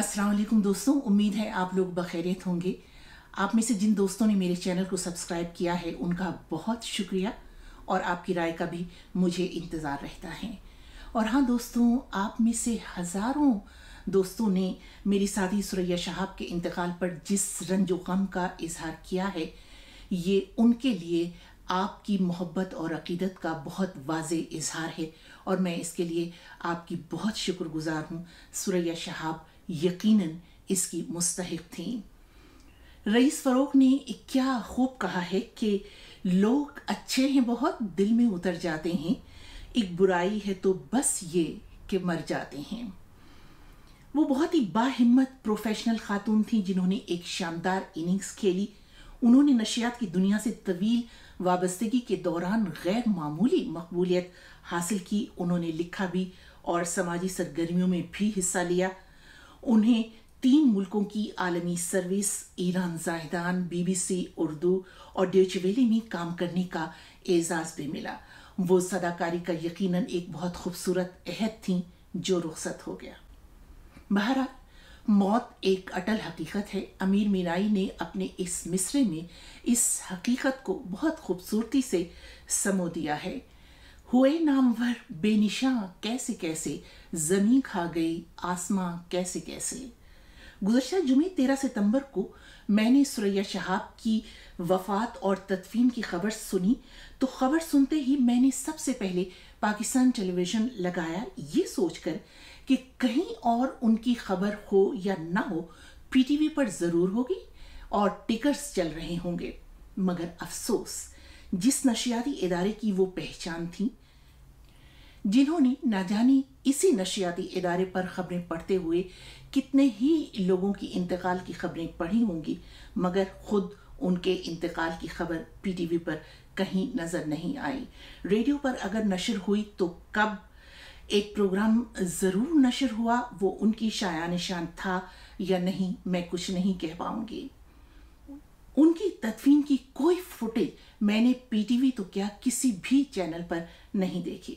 वालेकुम दोस्तों, उम्मीद है आप लोग बखैरियत होंगे। आप में से जिन दोस्तों ने मेरे चैनल को सब्सक्राइब किया है, उनका बहुत शुक्रिया और आपकी राय का भी मुझे इंतज़ार रहता है। और हाँ दोस्तों, आप में से हज़ारों दोस्तों ने मेरी साथी सुरैया शहाब के इंतकाल पर जिस रंज गम का इजहार किया है, ये उनके लिए आपकी मोहब्बत और अकीदत का बहुत वाज इजहार है। और मैं इसके लिए आपकी बहुत शुक्रगुजार हूँ सुरैया शहाब यकीनन इसकी मुस्तहिक थी। रईस फ़रोख ने क्या खूब कहा है कि लोग अच्छे हैं, बहुत दिल में उतर जाते हैं। एक बुराई है तो बस ये कि मर जाते हैं। वो बहुत ही बाहिम्मत प्रोफेशनल खातून थी जिन्होंने एक शानदार इनिंग्स खेली। उन्होंने नशियात की दुनिया से तवील वाबस्तगी के दौरान गैर मामूली मकबूलियत हासिल की। उन्होंने लिखा भी और समाजी सरगर्मियों में भी हिस्सा लिया। उन्हें तीन मुल्कों की आलमी सर्विस, ईरान जायदान, बीबीसी, उर्दू और ड्यूचवेली में काम करने का एजाज भी मिला। वो सदाकारी का यकीनन एक बहुत खूबसूरत अहद थी जो रुखसत हो गया। बहरहाल, मौत एक अटल हकीकत है। अमीर मीनाई ने अपने इस मिसरे में इस हकीकत को बहुत खूबसूरती से समो दिया है। हुए नामवर बेनिशा कैसे कैसे? ज़मीन खा गई, आसमां कैसे कैसे? गुजशत जुमे तेरह सितंबर को मैंने सुरैया शहाब की वफात और तदफीन की खबर सुनी तो खबर सुनते ही मैंने सबसे पहले पाकिस्तान टेलीविज़न लगाया ये सोचकर कि कहीं और उनकी खबर हो या ना हो, पीटीवी पर ज़रूर होगी और टिकर्स चल रहे होंगे। मगर अफसोस, जिस नशियाती इदारे की वो पहचान थी जिन्होंने ना जानी इसी नशियाती इदारे पर खबरें पढ़ते हुए कितने ही लोगों की इंतकाल की खबरें पढ़ी होंगी, मगर खुद उनके इंतकाल की खबर पीटीवी पर कहीं नज़र नहीं आई। रेडियो पर अगर नशर हुई तो कब? एक प्रोग्राम ज़रूर नशर हुआ, वो उनकी शाया निशान था या नहीं, मैं कुछ नहीं कह पाऊँगी। उनकी तदफीन की कोई फुटेज मैंने पीटीवी तो क्या किसी भी चैनल पर नहीं देखी।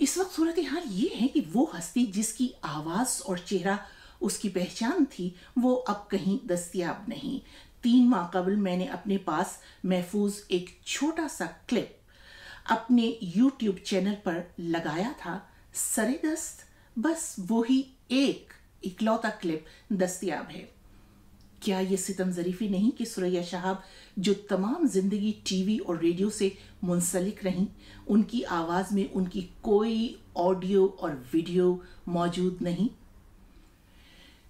इस वक्त सूरत हाल ये है कि वो हस्ती जिसकी आवाज़ और चेहरा उसकी पहचान थी, वो अब कहीं दस्तियाब नहीं। तीन माह कबल मैंने अपने पास महफूज एक छोटा सा क्लिप अपने यूट्यूब चैनल पर लगाया था। सरे दस्त बस वही एक इकलौता क्लिप दस्तियाब है। क्या ये सितम जरीफी नहीं कि सुरैया शहाब जो तमाम ज़िंदगी टीवी और रेडियो से मुंसलिक रहीं, उनकी आवाज़ में उनकी कोई ऑडियो और वीडियो मौजूद नहीं?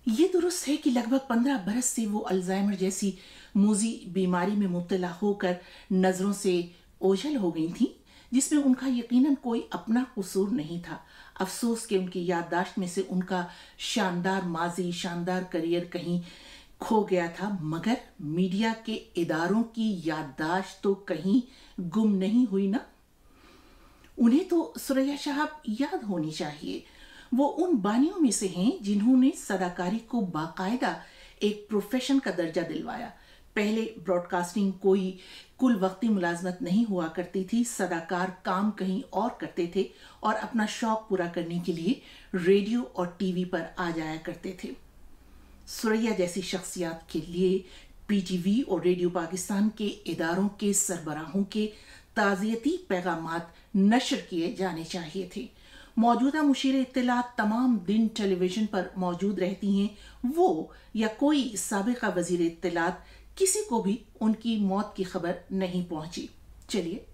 ये दुरुस्त है कि लगभग पंद्रह बरस से वो अल्जाइमर जैसी मूजी बीमारी में मुबतला होकर नज़रों से ओझल हो गई थी, जिसमें उनका यकीनन कोई अपना कसूर नहीं था। अफसोस के उनकी याददाश्त में से उनका शानदार, माजी शानदार करियर कहीं खो गया था, मगर मीडिया के इदारों की याददाश्त तो कहीं गुम नहीं हुई ना। उन्हें तो सुरैया साहब याद होनी चाहिए। वो उन बानियों में से हैं जिन्होंने सदाकारी को बाकायदा एक प्रोफेशन का दर्जा दिलवाया। पहले ब्रॉडकास्टिंग कोई कुल वक्ती मुलाजमत नहीं हुआ करती थी, सदाकार काम कहीं और करते थे और अपना शौक पूरा करने के लिए रेडियो और टीवी पर आ जाया करते थे। सुरैया जैसी शख्सियात के लिए पीटीवी और रेडियो पाकिस्तान के इदारों के सरबराहों के ताज़ियती पैगाम नशर किए जाने चाहिए थे। मौजूदा मुशीर इतलात तमाम दिन टेलीविज़न पर मौजूद रहती हैं। वो या कोई सबका वज़ीर इतलात किसी को भी उनकी मौत की खबर नहीं पहुँची। चलिए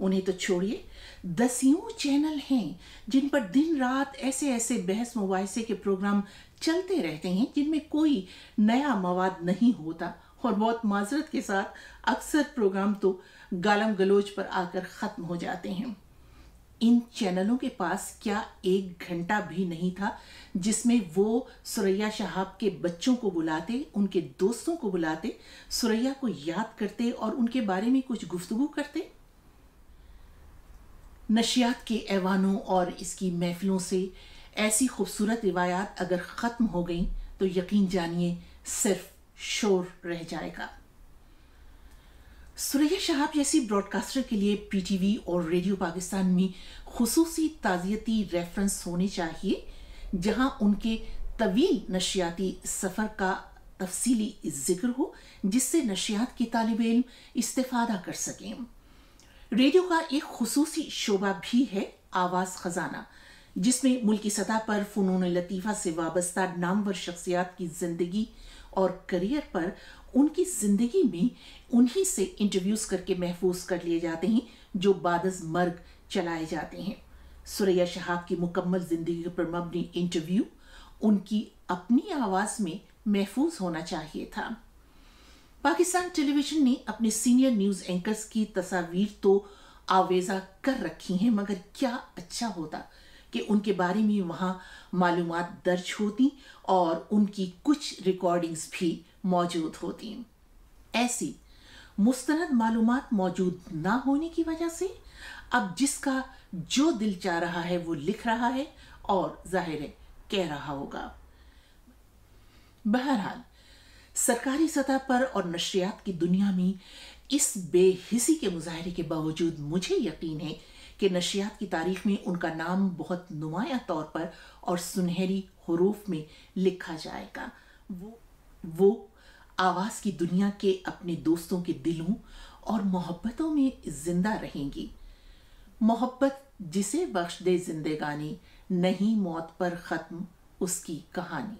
उन्हें तो छोड़िए। दसियों चैनल हैं जिन पर दिन रात ऐसे ऐसे बहस मुबासे के प्रोग्राम चलते रहते हैं, जिनमें कोई नया मवाद नहीं होता। और बहुत माजरत के साथ अक्सर प्रोग्राम तो गालम गलोच पर आकर ख़त्म हो जाते हैं। इन चैनलों के पास क्या एक घंटा भी नहीं था, जिसमें वो सुरैया शहाब के बच्चों को बुलाते, उनके दोस्तों को बुलाते, सुरैया को याद करते और उनके बारे में कुछ गुफ्तगु करते? नशियात के ऐवानों और इसकी महफिलों से ऐसी खूबसूरत रिवायात अगर ख़त्म हो गई तो यकीन जानिए, सिर्फ़ शोर रह जाएगा। सुरैया शहाब जैसी ब्रॉडकास्टर के लिए पीटीवी और रेडियो पाकिस्तान में खसूसी ताज़ियती रेफरेंस होने चाहिए, जहाँ उनके तवील नशियाती सफ़र का तफसीली ज़िक्र हो, जिससे नशियात के तालब इल्म इस्तेफादा कर सकें। रेडियो का एक खसूसी शोबा भी है आवाज़ ख़जाना, जिसमें मुल्की सतह पर फ़नून लतीफ़ा से वाबस्ता नामवर शख्सियात की ज़िंदगी और करियर पर उनकी ज़िंदगी में उन्हीं से इंटरव्यूज़ करके महफूज कर लिए जाते हैं, जो बादज मर्ग चलाए जाते हैं। सुरैया शहाब की मुकम्मल ज़िंदगी पर मबनी इंटरव्यू उनकी अपनी आवाज़ में महफूज होना चाहिए था। पाकिस्तान टेलीविज़न ने अपने सीनियर न्यूज़ एंकर्स की तस्वीर तो आवेजा कर रखी हैं, मगर क्या अच्छा होता कि उनके बारे में वहाँ मालूम दर्ज होती और उनकी कुछ रिकॉर्डिंग्स भी मौजूद होती। ऐसी मुस्तनद मालूम मौजूद ना होने की वजह से अब जिसका जो दिल चाह रहा है वो लिख रहा है और ज़ाहिर है कह रहा होगा। बहरहाल सरकारी सतह पर और नशरियात की दुनिया में इस बेहिसी के मुजाहरे के बावजूद मुझे यकीन है कि नशियात की तारीख में उनका नाम बहुत नुमाया तौर पर और सुनहरी हरूफ में लिखा जाएगा। वो वो आवाज़ की दुनिया के अपने दोस्तों के दिलों और मोहब्बतों में ज़िंदा रहेंगी। मोहब्बत जिसे बख्श दे जिंदगानी नहीं मौत पर ख़त्म उसकी कहानी।